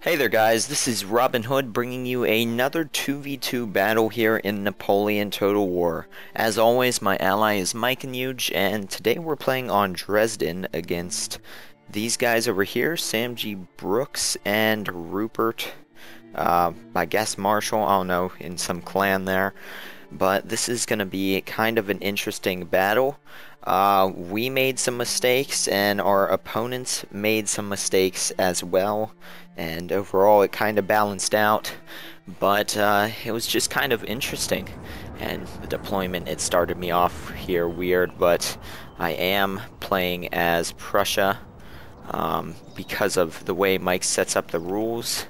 Hey there guys, this is Robin Hood bringing you another 2v2 battle here in Napoleon Total War. As always, my ally is Mikenuge, and today we're playing on Dresden against these guys over here, Sam G. Brooks and Rupert, uh, I guess Marshall, I don't know, in some clan there. But this is going to be kind of an interesting battle. Uh, we made some mistakes and our opponents made some mistakes as well. And overall it kind of balanced out but uh, it was just kind of interesting. And the deployment it started me off here weird but I am playing as Prussia um, because of the way Mike sets up the rules.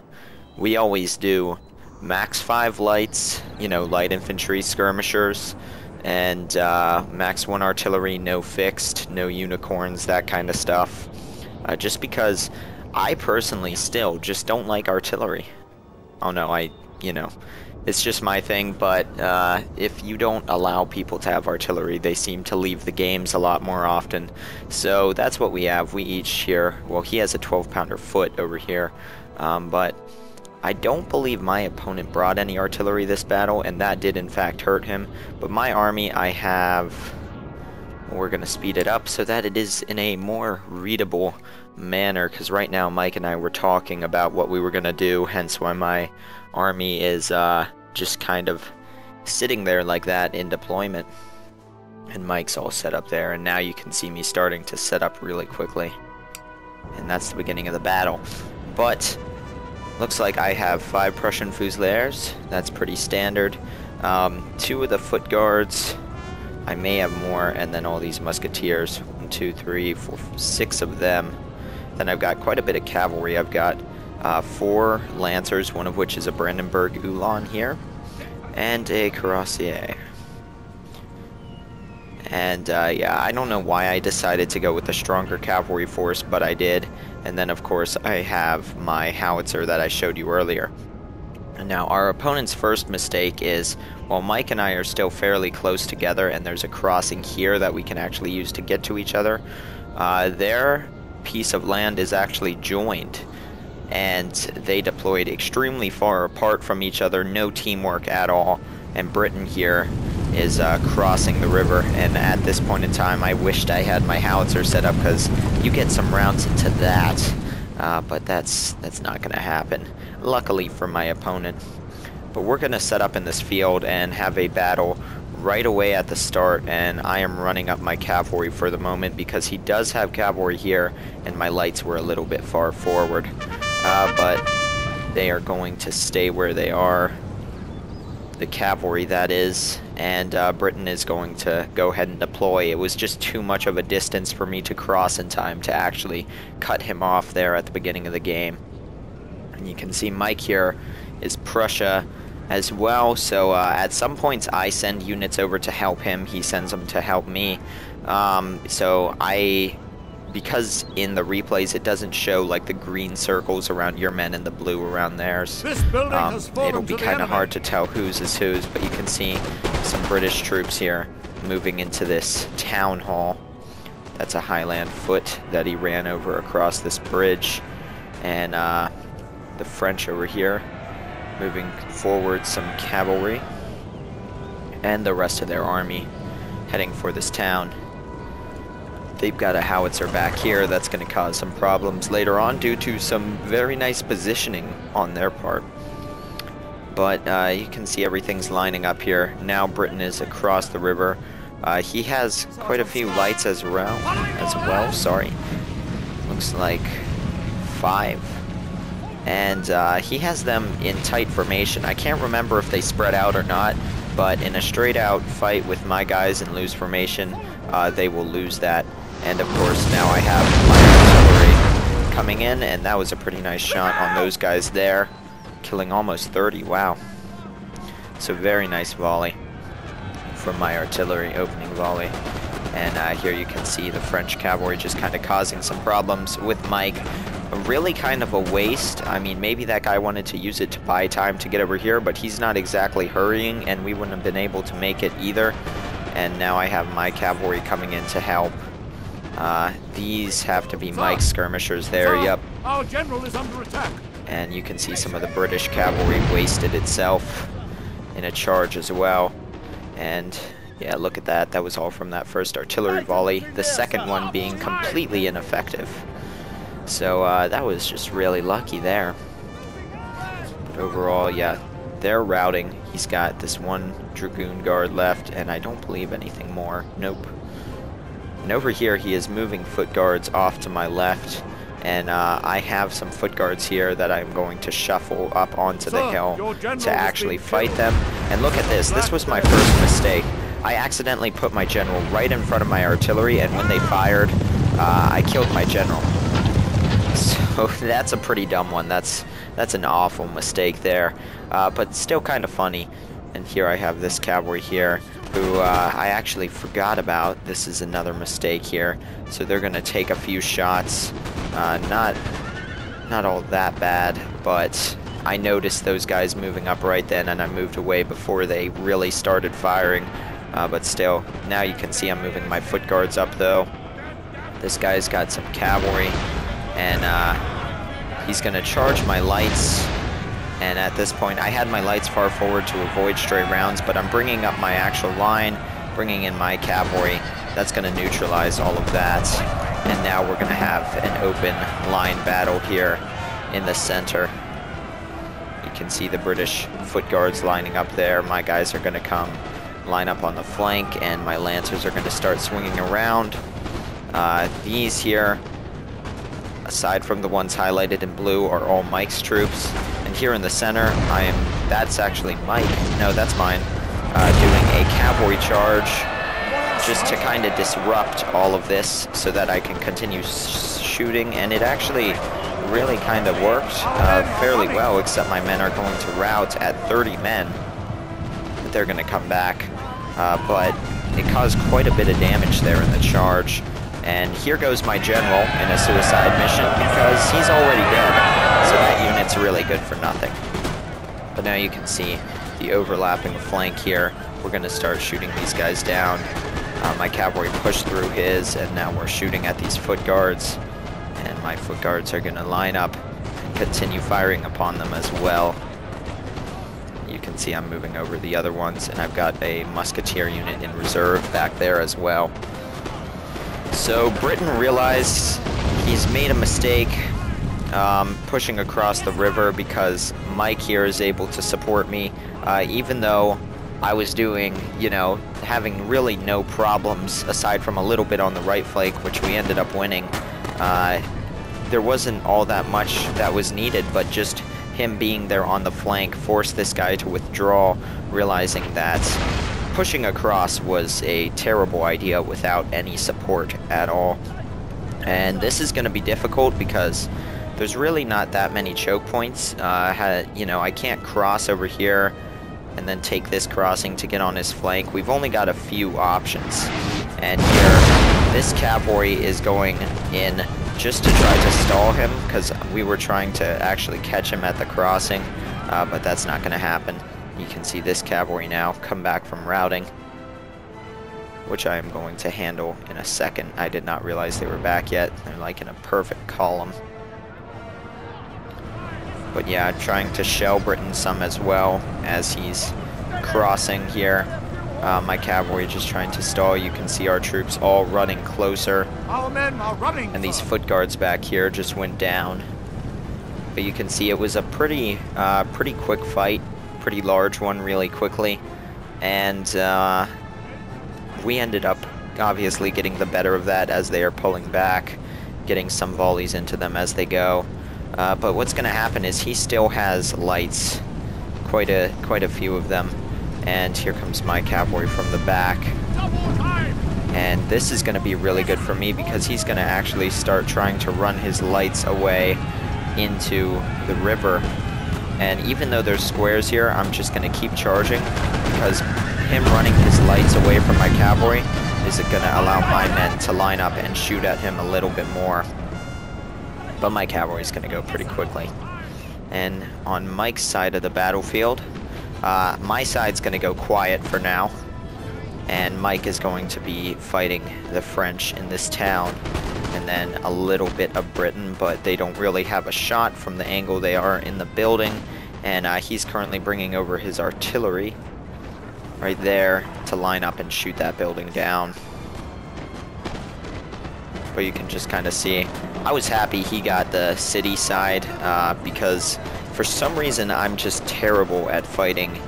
We always do max 5 lights you know light infantry skirmishers and uh, max 1 artillery, no fixed, no unicorns, that kind of stuff. Uh, just because I personally still just don't like artillery. Oh no, I, you know, it's just my thing, but uh, if you don't allow people to have artillery, they seem to leave the games a lot more often. So that's what we have. We each here, well, he has a 12 pounder foot over here, um, but I don't believe my opponent brought any artillery this battle, and that did in fact hurt him. But my army, I have... We're going to speed it up so that it is in a more readable manner, because right now Mike and I were talking about what we were going to do, hence why my army is uh, just kind of sitting there like that in deployment. And Mike's all set up there, and now you can see me starting to set up really quickly. And that's the beginning of the battle. But Looks like I have five Prussian Fusiliers. That's pretty standard. Um, two of the foot guards. I may have more, and then all these musketeers. One, two, three, four, six of them. Then I've got quite a bit of cavalry. I've got uh, four lancers, one of which is a Brandenburg Ulan here, and a cuirassier. And uh, yeah, I don't know why I decided to go with a stronger cavalry force, but I did. And then of course I have my howitzer that I showed you earlier. Now our opponent's first mistake is, while Mike and I are still fairly close together and there's a crossing here that we can actually use to get to each other, uh, their piece of land is actually joined and they deployed extremely far apart from each other, no teamwork at all, and Britain here is uh, crossing the river and at this point in time I wished I had my howitzer set up because you get some rounds into that uh, but that's that's not gonna happen luckily for my opponent. But we're gonna set up in this field and have a battle right away at the start and I am running up my cavalry for the moment because he does have cavalry here and my lights were a little bit far forward. Uh, but they are going to stay where they are the cavalry that is, and uh, Britain is going to go ahead and deploy. It was just too much of a distance for me to cross in time to actually cut him off there at the beginning of the game. And you can see Mike here is Prussia as well, so uh, at some points I send units over to help him, he sends them to help me. Um, so I because in the replays it doesn't show like the green circles around your men and the blue around theirs. Um, it'll be kind of hard to tell whose is whose, but you can see some British troops here moving into this town hall. That's a Highland foot that he ran over across this bridge. And uh, the French over here moving forward some cavalry and the rest of their army heading for this town. They've got a howitzer back here that's going to cause some problems later on due to some very nice positioning on their part. But uh, you can see everything's lining up here. Now Britain is across the river. Uh, he has quite a few lights as well. As well, sorry. Looks like five. And uh, he has them in tight formation. I can't remember if they spread out or not, but in a straight out fight with my guys in loose formation, uh, they will lose that. And of course now I have my artillery coming in and that was a pretty nice shot on those guys there. Killing almost 30, wow. So very nice volley from my artillery, opening volley. And uh, here you can see the French cavalry just kind of causing some problems with Mike. Really kind of a waste. I mean, maybe that guy wanted to use it to buy time to get over here, but he's not exactly hurrying, and we wouldn't have been able to make it either. And now I have my cavalry coming in to help. Uh, these have to be Mike's skirmishers there, yep. Our general is under attack. And you can see some of the British cavalry wasted itself in a charge as well. And yeah, look at that. That was all from that first artillery volley. The second one being completely ineffective. So uh, that was just really lucky there. But overall, yeah, they're routing. He's got this one Dragoon Guard left, and I don't believe anything more. Nope. And over here, he is moving foot guards off to my left. And uh, I have some foot guards here that I'm going to shuffle up onto the hill to actually fight them. And look at this. This was my first mistake. I accidentally put my general right in front of my artillery, and when they fired, uh, I killed my general. So that's a pretty dumb one. That's that's an awful mistake there, uh, but still kind of funny. And here I have this cavalry here, who uh, I actually forgot about. This is another mistake here. So they're going to take a few shots. Uh, not, not all that bad, but I noticed those guys moving up right then, and I moved away before they really started firing. Uh, but still, now you can see I'm moving my foot guards up though. This guy's got some cavalry, and uh, he's going to charge my lights. And at this point, I had my lights far forward to avoid stray rounds, but I'm bringing up my actual line, bringing in my cavalry. That's going to neutralize all of that. And now we're going to have an open line battle here in the center. You can see the British foot guards lining up there. My guys are going to come line up on the flank, and my lancers are going to start swinging around. Uh, these here, aside from the ones highlighted in blue, are all Mike's troops. Here in the center, I am, that's actually Mike, no, that's mine, uh, doing a cavalry charge just to kind of disrupt all of this so that I can continue shooting. And it actually really kind of worked uh, fairly well, except my men are going to rout at 30 men. They're going to come back. Uh, but it caused quite a bit of damage there in the charge. And here goes my general in a suicide mission because he's already dead. So that unit's really good for nothing. But now you can see the overlapping flank here. We're going to start shooting these guys down. Uh, my cavalry pushed through his, and now we're shooting at these foot guards. And my foot guards are going to line up and continue firing upon them as well. You can see I'm moving over the other ones, and I've got a musketeer unit in reserve back there as well. So Britain realized he's made a mistake um, pushing across the river because Mike here is able to support me, uh, even though I was doing, you know, having really no problems aside from a little bit on the right flank, which we ended up winning. Uh, there wasn't all that much that was needed, but just him being there on the flank forced this guy to withdraw, realizing that pushing across was a terrible idea without any support at all. And this is going to be difficult because there's really not that many choke points. Uh, you know, I can't cross over here and then take this crossing to get on his flank. We've only got a few options. And here, this cavalry is going in just to try to stall him because we were trying to actually catch him at the crossing, uh, but that's not going to happen. You can see this cavalry now come back from routing, which I am going to handle in a second. I did not realize they were back yet. They're like in a perfect column. But yeah, trying to shell Britain some as well as he's crossing here. Uh, my cavalry just trying to stall. You can see our troops all running closer. Our men are running. And these foot guards back here just went down. But you can see it was a pretty, uh, pretty quick fight. Pretty large one really quickly. And uh, we ended up obviously getting the better of that as they are pulling back. Getting some volleys into them as they go. Uh, but what's going to happen is he still has lights. Quite a, quite a few of them. And here comes my cavalry from the back. And this is going to be really good for me because he's going to actually start trying to run his lights away into the river. And even though there's squares here, I'm just going to keep charging because him running his lights away from my cavalry is going to allow my men to line up and shoot at him a little bit more. But my cavalry is going to go pretty quickly. And on Mike's side of the battlefield, uh, my side's going to go quiet for now. and Mike is going to be fighting the French in this town and then a little bit of Britain, but they don't really have a shot from the angle they are in the building, and uh, he's currently bringing over his artillery right there to line up and shoot that building down. But you can just kind of see, I was happy he got the city side uh, because for some reason I'm just terrible at fighting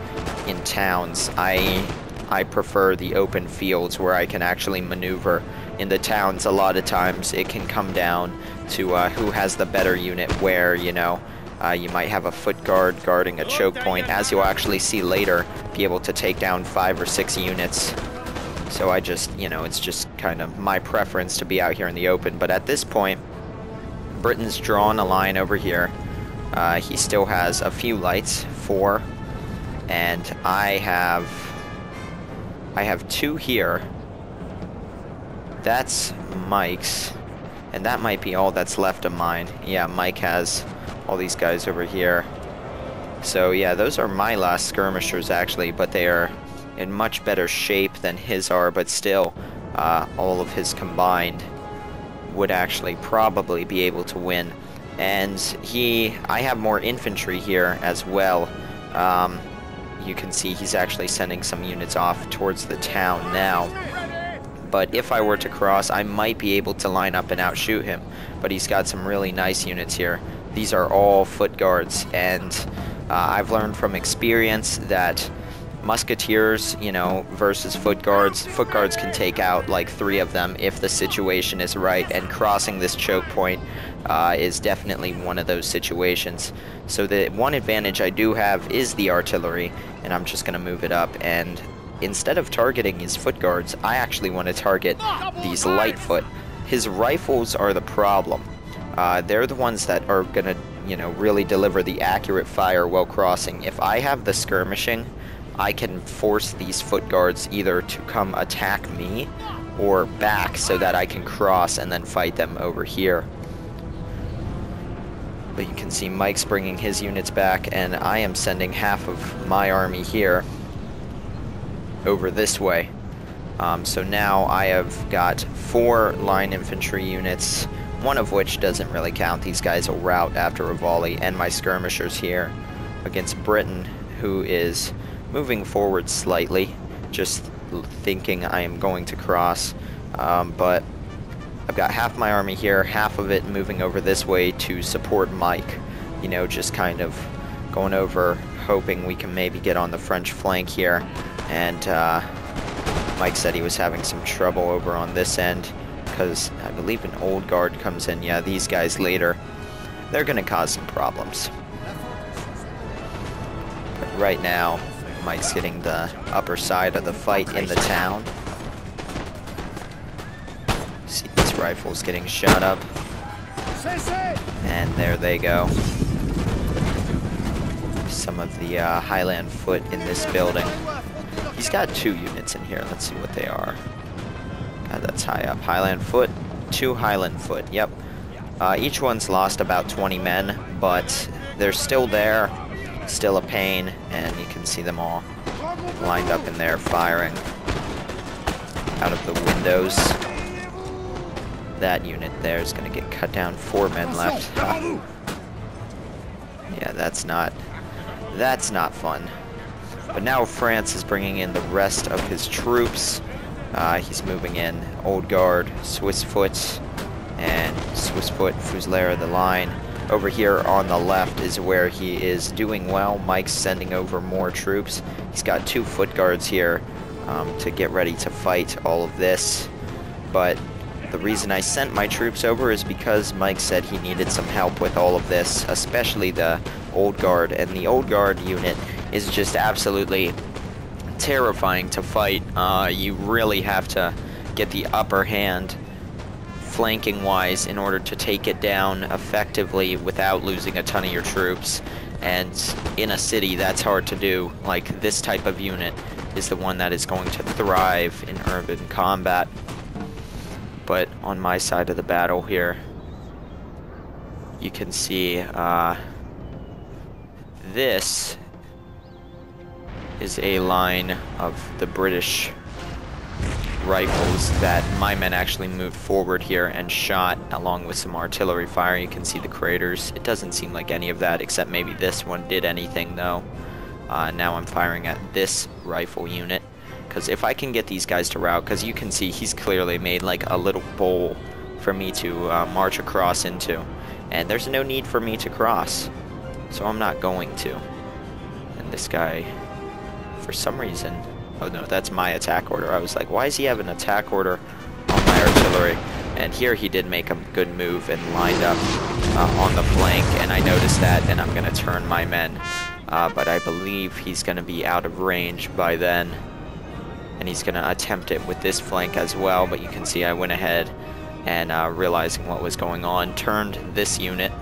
in towns. I I prefer the open fields where I can actually maneuver. In the towns, a lot of times it can come down to uh, who has the better unit where, you know, uh, you might have a foot guard guarding a choke point, as you'll actually see later, be able to take down five or six units. So I just, you know, it's just kind of my preference to be out here in the open. But at this point, Britain's drawn a line over here. Uh, he still has a few lights, four, and I have I have two here. That's Mike's. And that might be all that's left of mine. Yeah, Mike has all these guys over here. So yeah, those are my last skirmishers actually, but they are in much better shape than his are, but still, uh, all of his combined would actually probably be able to win. And he, I have more infantry here as well. Um, you can see he's actually sending some units off towards the town now. But if I were to cross, I might be able to line up and outshoot him. But he's got some really nice units here. These are all foot guards, and uh, I've learned from experience that musketeers, you know, versus foot guards, foot guards can take out like three of them if the situation is right, and crossing this choke point uh, is definitely one of those situations. So the one advantage I do have is the artillery, and I'm just going to move it up, and instead of targeting his foot guards, I actually want to target these lightfoot. His rifles are the problem. Uh, they're the ones that are going to, you know, really deliver the accurate fire while crossing. If I have the skirmishing, I can force these foot guards either to come attack me or back so that I can cross and then fight them over here. But you can see Mike's bringing his units back and I am sending half of my army here over this way. Um, so now I have got four line infantry units, one of which doesn't really count. These guys will rout after a volley, and my skirmishers here against Britain, who is moving forward slightly, just thinking I am going to cross. Um, but I've got half my army here, half of it moving over this way to support Mike. You know, just kind of going over, hoping we can maybe get on the French flank here. And uh, Mike said he was having some trouble over on this end because I believe an old guard comes in. Yeah, these guys later, they're going to cause some problems. But right now, Mike's getting the upper side of the fight in the town. See these rifles getting shot up. And there they go. Some of the uh, Highland foot in this building. He's got two units in here. Let's see what they are. God, that's high up. Highland foot, two Highland foot. Yep. Uh, each one's lost about 20 men, but they're still there still a pain, and you can see them all lined up in there firing out of the windows. That unit there is going to get cut down. Four men left. yeah, that's not that's not fun. But now France is bringing in the rest of his troops. Uh, he's moving in Old Guard, Swiss Foot, and Swiss Foot, Fusilier the line. Over here on the left is where he is doing well. Mike's sending over more troops. He's got two foot guards here um, to get ready to fight all of this. But the reason I sent my troops over is because Mike said he needed some help with all of this, especially the Old Guard. And the Old Guard unit is just absolutely terrifying to fight. Uh, you really have to get the upper hand flanking wise in order to take it down effectively without losing a ton of your troops. And in a city, that's hard to do. Like, this type of unit is the one that is going to thrive in urban combat. But on my side of the battle here, you can see uh, this is a line of the British rifles that my men actually moved forward here and shot along with some artillery fire. You can see the craters. It doesn't seem like any of that except maybe this one did anything though. Uh, now I'm firing at this rifle unit because if I can get these guys to rout, because you can see he's clearly made like a little bowl for me to uh, march across into. And there's no need for me to cross, so I'm not going to. And this guy, for some reason, oh no, that's my attack order. I was like, why does he have an attack order on my artillery? And here he did make a good move and lined up uh, on the flank, and I noticed that, and I'm going to turn my men. Uh, but I believe he's going to be out of range by then. And he's going to attempt it with this flank as well, but you can see I went ahead and uh, realizing what was going on, turned this unit.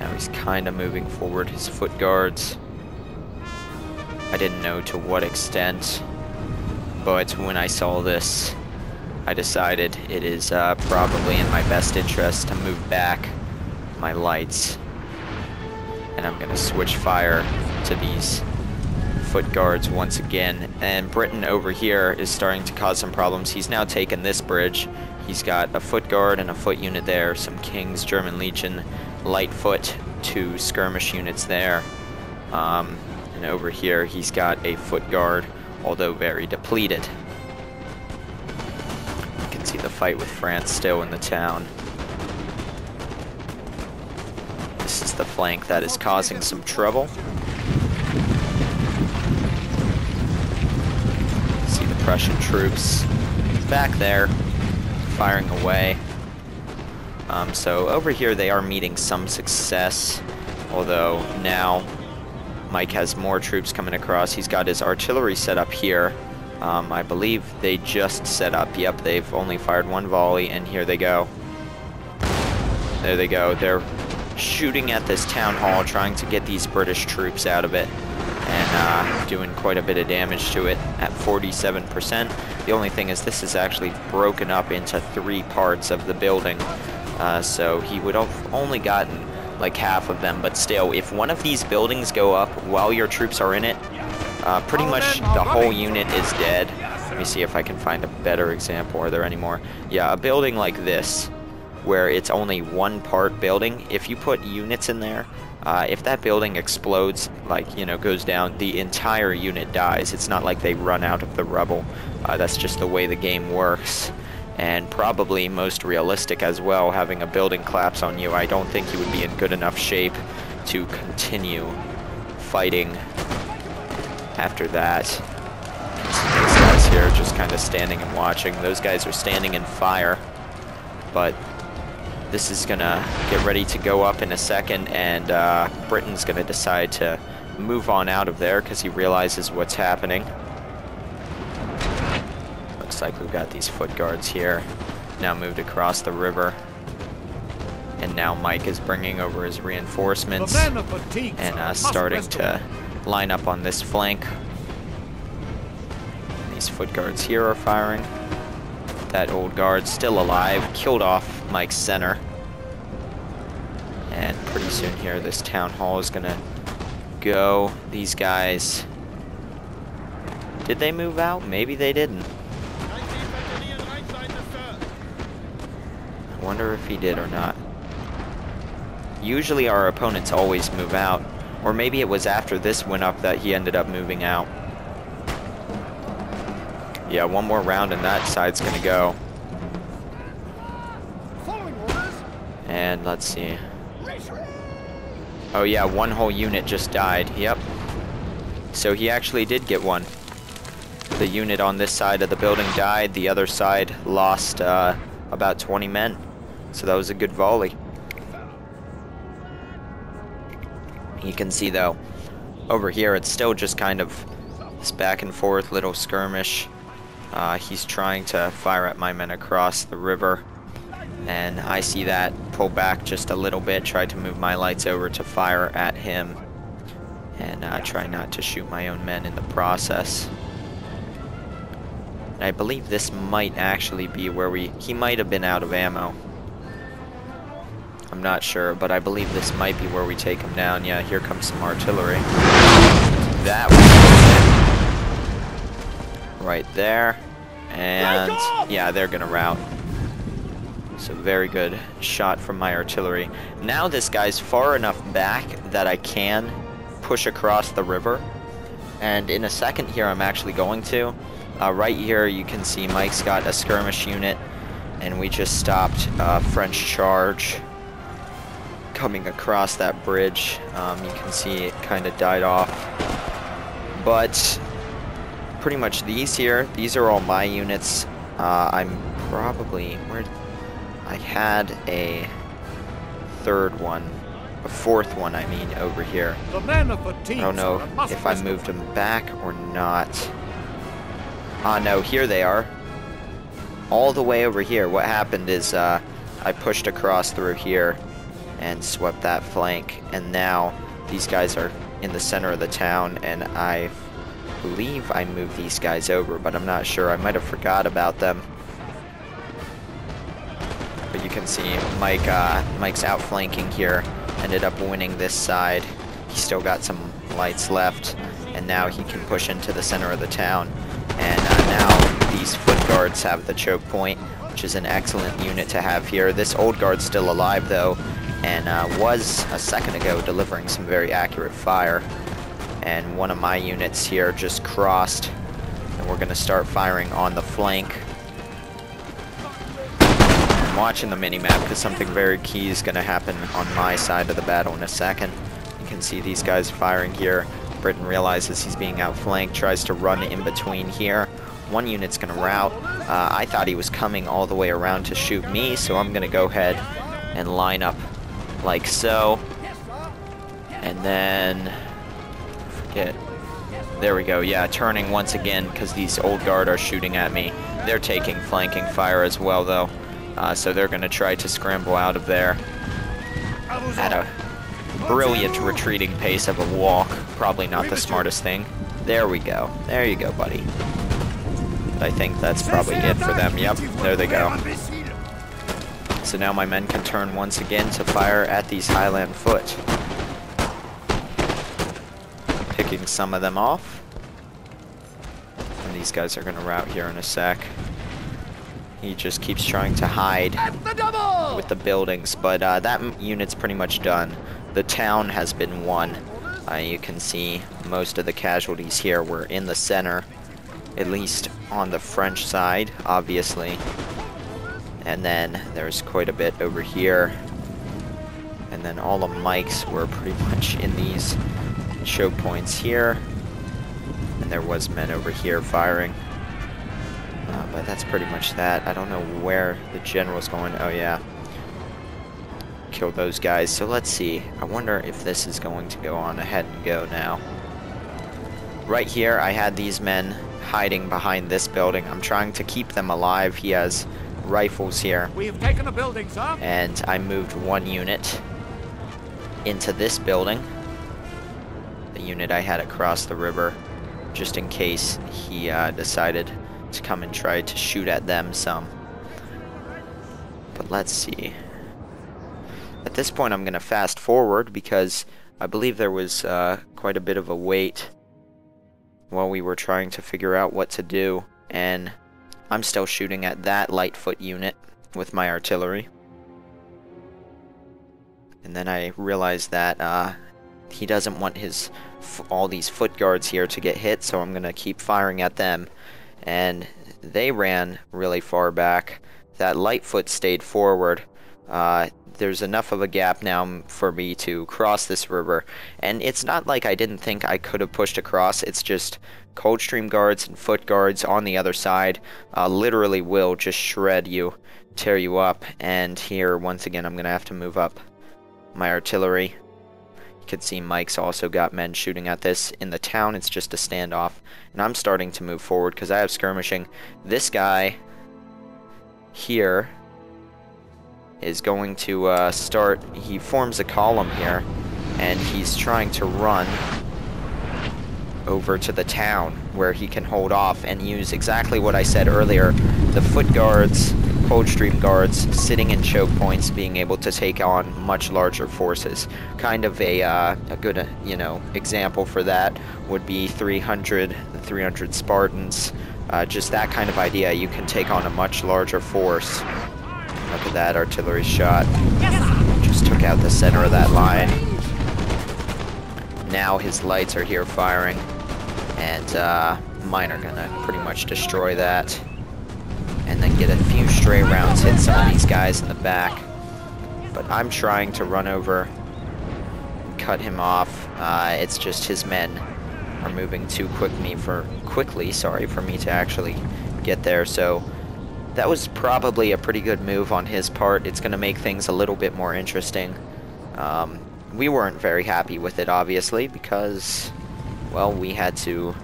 Now he's kind of moving forward his foot guards. I didn't know to what extent, but when I saw this, I decided it is uh, probably in my best interest to move back my lights. And I'm going to switch fire to these foot guards once again. And Britain over here is starting to cause some problems. He's now taken this bridge. He's got a foot guard and a foot unit there, some King's German Legion light foot, two skirmish units there. Um, and over here he's got a foot guard, although very depleted. You can see the fight with France still in the town. This is the flank that is causing some trouble. See the Prussian troops back there, firing away. Um, so over here they are meeting some success, although now Mike has more troops coming across. He's got his artillery set up here. Um, I believe they just set up. Yep, they've only fired one volley, and here they go. There they go. They're shooting at this town hall, trying to get these British troops out of it and uh, doing quite a bit of damage to it at 47%. The only thing is this is actually broken up into three parts of the building, uh, so he would have only gotten like half of them, but still, if one of these buildings go up while your troops are in it, uh, pretty much the whole unit is dead. Let me see if I can find a better example. Are there any more? Yeah, a building like this, where it's only one part building, if you put units in there, uh, if that building explodes, like, you know, goes down, the entire unit dies. It's not like they run out of the rubble. Uh, that's just the way the game works. And probably most realistic as well, having a building collapse on you. I don't think you would be in good enough shape to continue fighting after that. These guys here just kind of standing and watching. Those guys are standing in fire, but this is gonna get ready to go up in a second, and uh, Britain's gonna decide to move on out of there because he realizes what's happening. Like we've got these foot guards here. Now moved across the river. And now Mike is bringing over his reinforcements and uh, starting to line up on this flank. These foot guards here are firing. That old guard still alive, killed off Mike's center. And pretty soon here, this town hall is gonna go. These guys... Did they move out? Maybe they didn't. Wonder if he did or not. Usually our opponents always move out. Or maybe it was after this went up that he ended up moving out. Yeah, one more round and that side's gonna go. And let's see. Oh yeah, one whole unit just died. Yep. So he actually did get one. The unit on this side of the building died. The other side lost uh, about 20 men. So that was a good volley. You can see though, over here it's still just kind of this back and forth little skirmish. Uh, he's trying to fire at my men across the river and I see that pull back just a little bit try to move my lights over to fire at him and uh, try not to shoot my own men in the process and I believe this might actually be where we he might have been out of ammo I'm not sure but I believe this might be where we take him down yeah here comes some artillery that was right there. And yeah, they're gonna rout. So very good shot from my artillery. Now this guy's far enough back that I can push across the river. And in a second here I'm actually going to. Uh, right here you can see Mike's got a skirmish unit and we just stopped a French charge coming across that bridge. Um, you can see it kind of died off. But pretty much these here, these are all my units. Uh, I'm probably, where, I had a third one, a fourth one I mean, over here. The men are fatigued. I don't know if I moved them back or not. Ah, no, here they are. All the way over here. What happened is uh, I pushed across through here and swept that flank. And now these guys are in the center of the town and I believe I moved these guys over, but I'm not sure. I might have forgot about them. But you can see Mike, uh, Mike's outflanking here. Ended up winning this side. He still got some lights left, and now he can push into the center of the town. And uh, now these foot guards have the choke point, which is an excellent unit to have here. This old guard's still alive though, and uh, was a second ago delivering some very accurate fire. And one of my units here just crossed, and we're going to start firing on the flank. I'm watching the mini-map because something very key is going to happen on my side of the battle in a second. You can see these guys firing here. Britain realizes he's being outflanked, tries to run in between here. One unit's going to rout. Uh, I thought he was coming all the way around to shoot me, so I'm going to go ahead and line up like so. And then, forget, there we go, yeah, turning once again because these old guard are shooting at me. They're taking flanking fire as well though. Uh, so they're going to try to scramble out of there at a brilliant retreating pace of a walk. Probably not the smartest thing. There we go. There you go, buddy. I think that's probably it for them. Yep, there they go. So now my men can turn once again to fire at these Highland foot. Picking some of them off. And these guys are going to rout here in a sec. He just keeps trying to hide the with the buildings, but uh, that unit's pretty much done. The town has been won. Uh, you can see most of the casualties here were in the center, at least on the French side, obviously. And then there's quite a bit over here. And then all the mics were pretty much in these choke points here. And there was men over here firing. Uh, but that's pretty much that. I don't know where the general's going. Oh, yeah. Killed those guys. So let's see. I wonder if this is going to go on ahead and go now. Right here, I had these men hiding behind this building. I'm trying to keep them alive. He has rifles here. We have taken a building, sir. And I moved one unit into this building. The unit I had across the river, just in case he uh, decided to come and try to shoot at them some. But let's see. At this point I'm going to fast forward because I believe there was uh, quite a bit of a wait while we were trying to figure out what to do. And I'm still shooting at that Lightfoot unit with my artillery. And then I realized that uh, he doesn't want his all these foot guards here to get hit, so I'm going to keep firing at them and they ran really far back. That Lightfoot stayed forward. Uh, there's enough of a gap now for me to cross this river, and it's not like I didn't think I could have pushed across, it's just Coldstream guards and foot guards on the other side uh, literally will just shred you, tear you up, and here, once again, I'm going to have to move up my artillery. You can see Mike's also got men shooting at this. In the town, it's just a standoff. And I'm starting to move forward because I have skirmishing. This guy here is going to uh, start... He forms a column here. And he's trying to run over to the town where he can hold off and use exactly what I said earlier. The foot guards Coldstream guards sitting in choke points being able to take on much larger forces. Kind of a, uh, a good, uh, you know, example for that would be 300, 300 Spartans uh, just that kind of idea, you can take on a much larger force. Look at that artillery shot. Just took out the center of that line. Now his lights are here firing, and uh, mine are gonna pretty much destroy that. And then get a few stray rounds, hit some of these guys in the back. But I'm trying to run over, cut him off. Uh, it's just his men are moving too quickly for quickly, sorry, for me to actually get there. So that was probably a pretty good move on his part. It's going to make things a little bit more interesting. Um, we weren't very happy with it, obviously, because, well, we had to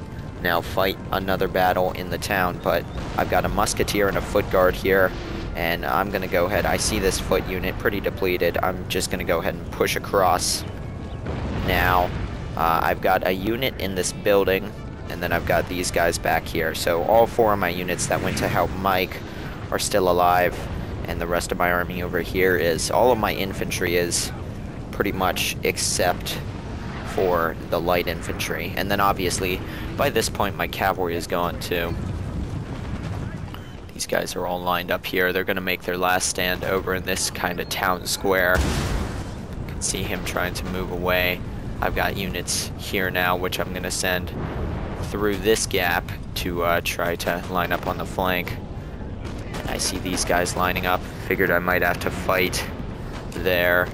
now fight another battle in the town, but I've got a musketeer and a foot guard here, and I'm to go ahead. I see this foot unit pretty depleted. I'm just to go ahead and push across now. Uh, I've got a unit in this building, and then I've got these guys back here. So all four of my units that went to help Mike are still alive, and the rest of my army over here is, all of my infantry is pretty much except for the light infantry. And then obviously, by this point, my cavalry is gone too. These guys are all lined up here. They're going to make their last stand over in this kind of town square. You can see him trying to move away. I've got units here now, which I'm going to send through this gap to uh, try to line up on the flank. And I see these guys lining up. Figured I might have to fight there.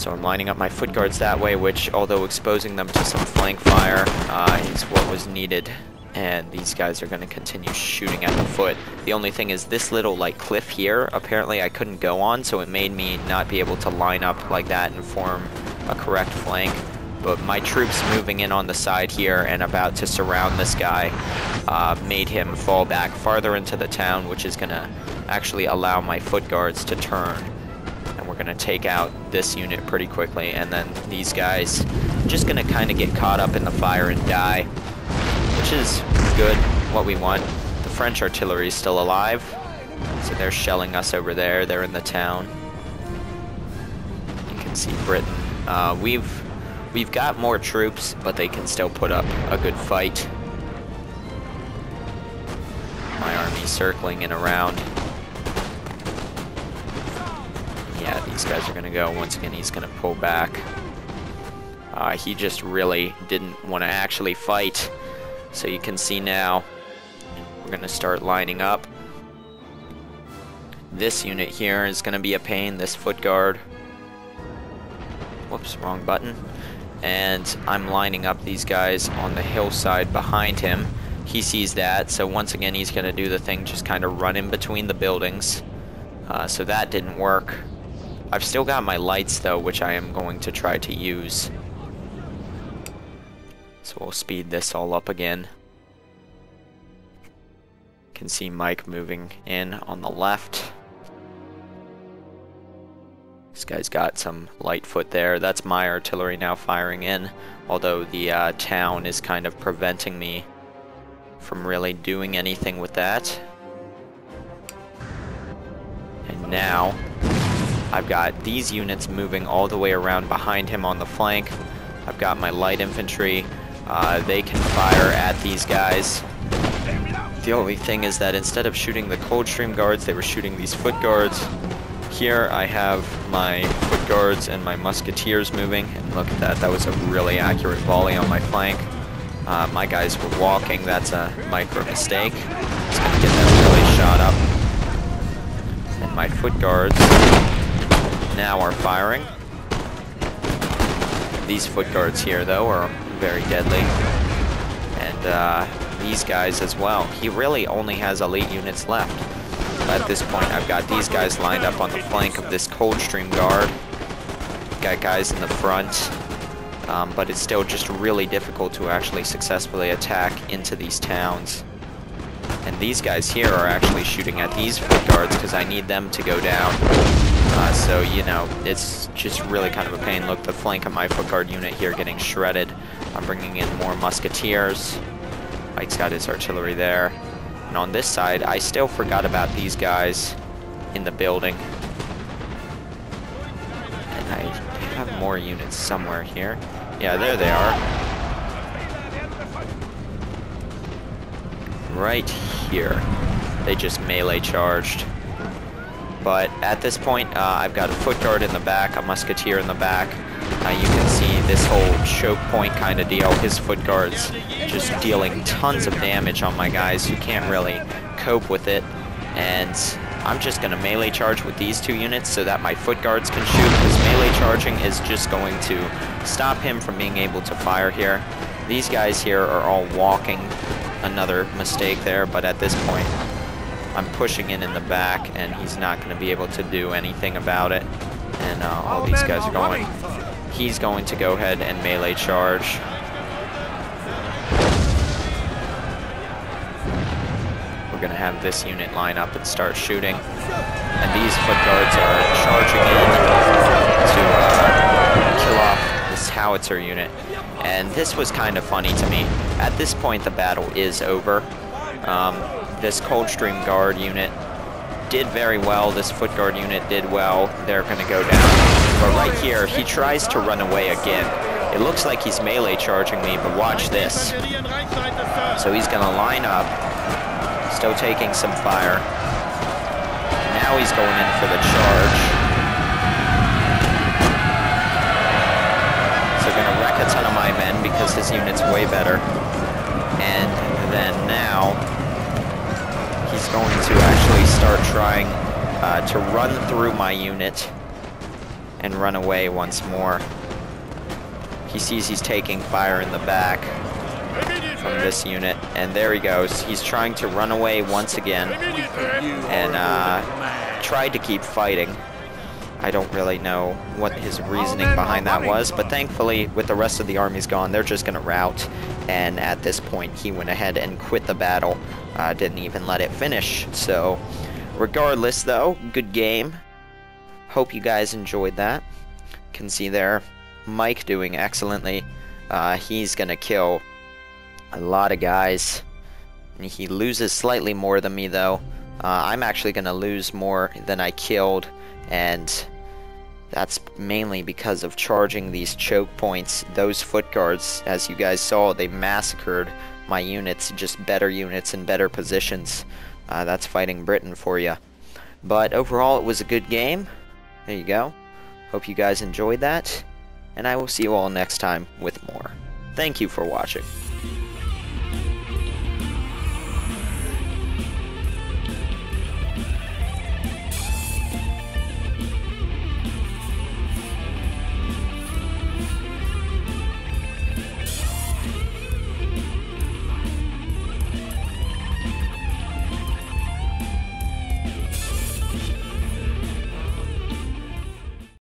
So I'm lining up my foot guards that way, which, although exposing them to some flank fire, uh, is what was needed. And these guys are going to continue shooting at the foot. The only thing is this little, like, cliff here, apparently I couldn't go on, so it made me not be able to line up like that and form a correct flank. But my troops moving in on the side here and about to surround this guy uh, made him fall back farther into the town, which is going to actually allow my foot guards to turn. Going to take out this unit pretty quickly. And then these guys just going to kind of get caught up in the fire and die, which is good, what we want. The French artillery is still alive, so they're shelling us over there. They're in the town. You can see Britain. Uh, we've we've got more troops, but they can still put up a good fight. My army circling and around. Yeah, these guys are gonna go. Once again, he's gonna pull back. Uh, he just really didn't want to actually fight. So you can see now, we're gonna start lining up. This unit here is gonna be a pain, this foot guard. Whoops, wrong button. And I'm lining up these guys on the hillside behind him. He sees that, so once again he's going to do the thing, just kind of run in between the buildings. Uh, so that didn't work. I've still got my lights though, which I am going to try to use. So we'll speed this all up again. Can see Mike moving in on the left. This guy's got some light foot there. That's my artillery now firing in, although the uh, town is kind of preventing me from really doing anything with that. And now, I've got these units moving all the way around behind him on the flank. I've got my light infantry. Uh, they can fire at these guys. The only thing is that instead of shooting the Coldstream guards, they were shooting these foot guards. Here I have my foot guards and my musketeers moving, and look at that, that was a really accurate volley on my flank. Uh, my guys were walking, that's a micro mistake. Just gonna get that really shot up. And my foot guards now are firing. These foot guards here, though, are very deadly. And uh, these guys as well. He really only has elite units left. At this point, I've got these guys lined up on the flank of this Coldstream Guard. Got guys in the front. Um, but it's still just really difficult to actually successfully attack into these towns. And these guys here are actually shooting at these foot guards because I need them to go down. Uh, so, you know, it's just really kind of a pain. Look, the flank of my foot guard unit here getting shredded. I'm bringing in more musketeers. Mike's got his artillery there. And on this side, I still forgot about these guys in the building. And I have more units somewhere here. Yeah, there they are. right here. They just melee charged. But at this point, uh, I've got a foot guard in the back, a musketeer in the back. Uh, you can see this whole choke point kind of deal. His foot guards just dealing tons of damage on my guys who can't really cope with it. And I'm just going to melee charge with these two units so that my foot guards can shoot, because melee charging is just going to stop him from being able to fire here. These guys here are all walking, another mistake there, but at this point, I'm pushing in in the back, and he's not going to be able to do anything about it. And uh, all these guys are going. He's going to go ahead and melee charge. We're going to have this unit line up and start shooting. And these foot guards are charging in to uh, kill off this howitzer unit. And this was kind of funny to me. At this point, the battle is over. Um, this Coldstream Guard unit did very well. This Foot Guard unit did well. They're going to go down. But right here, he tries to run away again. It looks like he's melee charging me, but watch this. So he's going to line up. Still taking some fire. Now he's going in for the charge. So going to wreck a ton of my men because his unit's way better. And then now going to actually start trying uh, to run through my unit and run away once more. He sees he's taking fire in the back from this unit, and there he goes. He's trying to run away once again and uh, tried to keep fighting. I don't really know what his reasoning behind that was, but thankfully, with the rest of the armies gone, they're just going to rout. And at this point, he went ahead and quit the battle. Uh, didn't even let it finish. So, regardless, though, good game. Hope you guys enjoyed that. Can see there, Mike doing excellently. Uh, he's going to kill a lot of guys. He loses slightly more than me, though. Uh, I'm actually going to lose more than I killed and that's mainly because of charging these choke points. Those foot guards, as you guys saw, they massacred my units, just better units in better positions. Uh, that's fighting Britain for you. But overall, it was a good game. There you go. Hope you guys enjoyed that, and I will see you all next time with more. Thank you for watching.